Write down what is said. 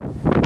you